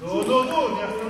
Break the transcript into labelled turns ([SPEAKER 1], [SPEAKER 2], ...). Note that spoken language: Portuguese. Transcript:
[SPEAKER 1] Dudu, Dudu, minha filha.